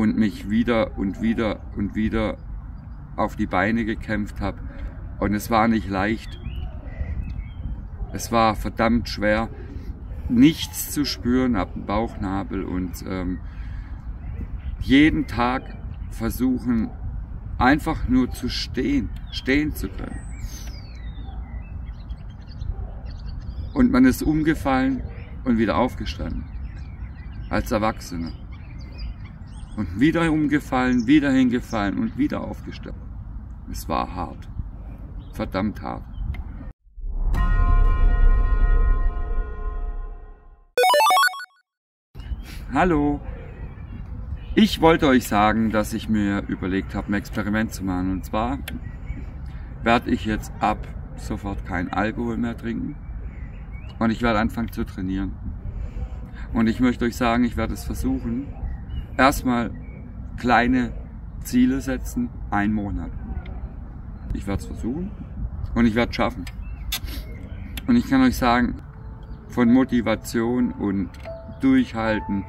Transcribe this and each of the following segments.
und mich wieder und wieder und wieder auf die Beine gekämpft habe. Und es war nicht leicht. Es war verdammt schwer, nichts zu spüren ab dem Bauchnabel und ähm, jeden Tag versuchen, einfach nur zu stehen, stehen zu können. Und man ist umgefallen und wieder aufgestanden. Als Erwachsener. Und wieder umgefallen, wieder hingefallen und wieder aufgestanden. Es war hart. Verdammt hart. Hallo. Ich wollte euch sagen, dass ich mir überlegt habe, ein Experiment zu machen. Und zwar werde ich jetzt ab sofort kein Alkohol mehr trinken. Und ich werde anfangen zu trainieren. Und ich möchte euch sagen, ich werde es versuchen. Erstmal kleine Ziele setzen, ein Monat. Ich werde es versuchen und ich werde es schaffen. Und ich kann euch sagen, von Motivation und Durchhalten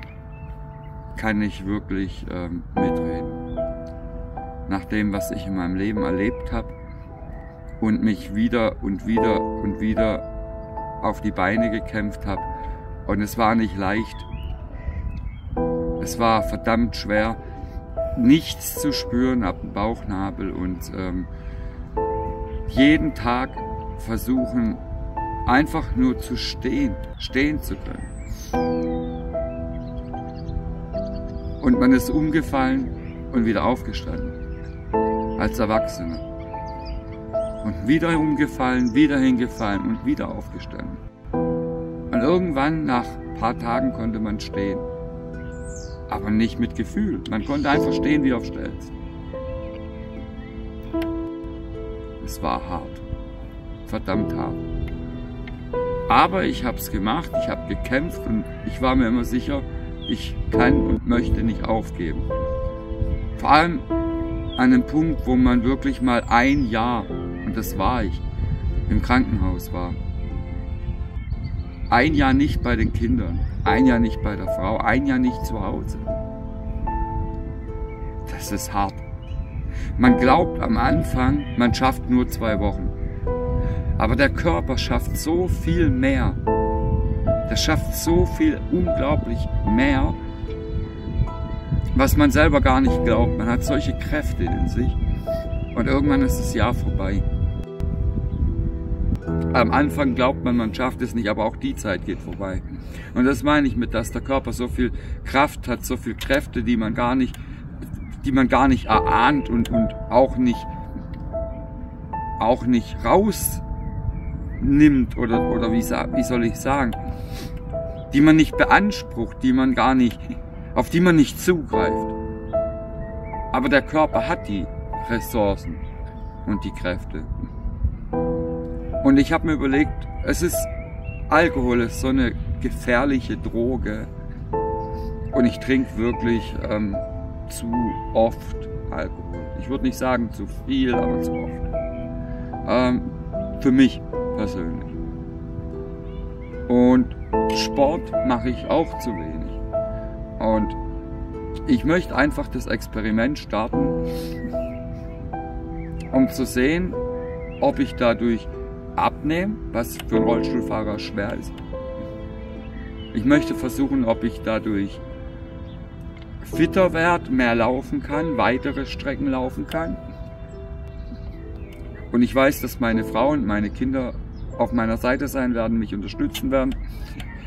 kann ich wirklich ähm, mitreden. Nach dem, was ich in meinem Leben erlebt habe und mich wieder und wieder und wieder auf die Beine gekämpft habe. Und es war nicht leicht. Es war verdammt schwer, nichts zu spüren ab dem Bauchnabel und ähm, jeden Tag versuchen, einfach nur zu stehen, stehen zu können. Und man ist umgefallen und wieder aufgestanden. Als Erwachsener. Und wieder umgefallen, wieder hingefallen und wieder aufgestanden. Und irgendwann, nach ein paar Tagen, konnte man stehen. Aber nicht mit Gefühl. Man konnte einfach stehen wie auf Stelz. Es war hart. Verdammt hart. Aber ich habe es gemacht, ich habe gekämpft und ich war mir immer sicher, ich kann und möchte nicht aufgeben. Vor allem an einem Punkt, wo man wirklich mal ein Jahr, und das war ich, im Krankenhaus war. Ein Jahr nicht bei den Kindern, ein Jahr nicht bei der Frau, ein Jahr nicht zu Hause. Das ist hart. Man glaubt am Anfang, man schafft nur zwei Wochen. Aber der Körper schafft so viel mehr. Der schafft so viel unglaublich mehr, was man selber gar nicht glaubt. Man hat solche Kräfte in sich. Und irgendwann ist das Jahr vorbei. Am Anfang glaubt man, man schafft es nicht, aber auch die Zeit geht vorbei. Und das meine ich mit, dass der Körper so viel Kraft hat, so viel Kräfte, die man gar nicht, die man gar nicht erahnt und, und auch nicht, auch nicht rausnimmt oder, oder wie, wie soll ich sagen, die man nicht beansprucht, die man gar nicht, auf die man nicht zugreift. Aber der Körper hat die Ressourcen und die Kräfte. Und ich habe mir überlegt, es ist Alkohol ist so eine gefährliche Droge und ich trinke wirklich ähm, zu oft Alkohol. Ich würde nicht sagen zu viel, aber zu oft. Ähm, für mich persönlich. Und Sport mache ich auch zu wenig. Und ich möchte einfach das Experiment starten, um zu sehen, ob ich dadurch abnehme, was für einen Rollstuhlfahrer schwer ist. Ich möchte versuchen, ob ich dadurch fitter werde, mehr laufen kann, weitere Strecken laufen kann. Und ich weiß, dass meine Frau und meine Kinder auf meiner Seite sein werden, mich unterstützen werden,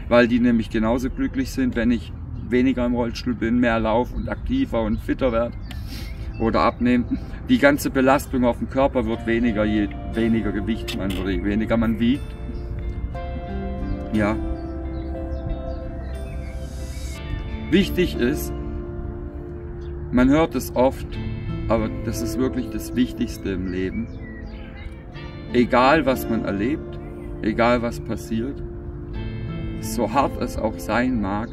weil die nämlich genauso glücklich sind, wenn ich weniger im Rollstuhl bin, mehr laufe und aktiver und fitter werde oder abnehmen. Die ganze Belastung auf dem Körper wird weniger, je weniger Gewicht man oder je weniger man wiegt. Ja. Wichtig ist, man hört es oft, aber das ist wirklich das Wichtigste im Leben. Egal was man erlebt, egal was passiert, so hart es auch sein mag,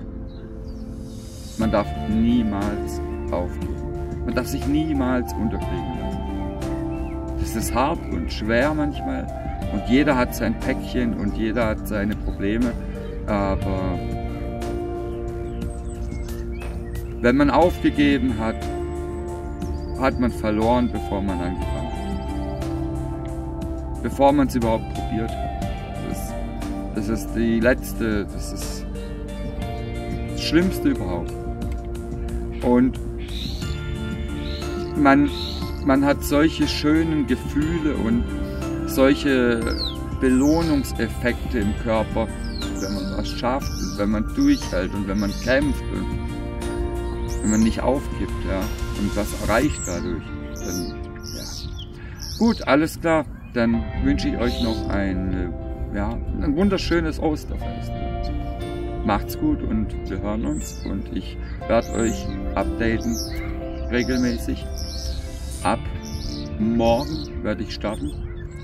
man darf niemals aufgeben. Man darf sich niemals unterkriegen lassen. Das ist hart und schwer manchmal und jeder hat sein Päckchen und jeder hat seine Probleme, aber Wenn man aufgegeben hat, hat man verloren, bevor man angefangen hat. Bevor man es überhaupt probiert hat. Das, das ist die letzte, das ist das Schlimmste überhaupt. Und man, man hat solche schönen Gefühle und solche Belohnungseffekte im Körper, wenn man was schafft und wenn man durchhält und wenn man kämpft und wenn man nicht aufgibt, ja, und was erreicht dadurch. Dann, ja. Gut, alles klar. Dann wünsche ich euch noch ein, ja, ein wunderschönes Osterfest. Macht's gut und wir hören uns und ich werde euch updaten regelmäßig. Ab morgen werde ich starten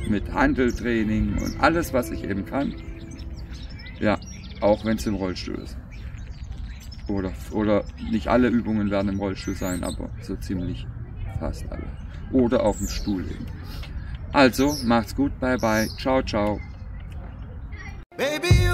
mit Handeltraining und alles, was ich eben kann. Ja, auch wenn es im Rollstuhl ist. Oder, oder nicht alle Übungen werden im Rollstuhl sein, aber so ziemlich fast alle. Oder auf dem Stuhl eben. Also, macht's gut, bye bye, ciao, ciao. Baby,